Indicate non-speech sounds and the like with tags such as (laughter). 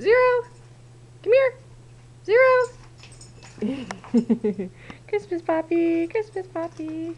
Zero! Come here! Zero! (laughs) Christmas Poppy! Christmas Poppy!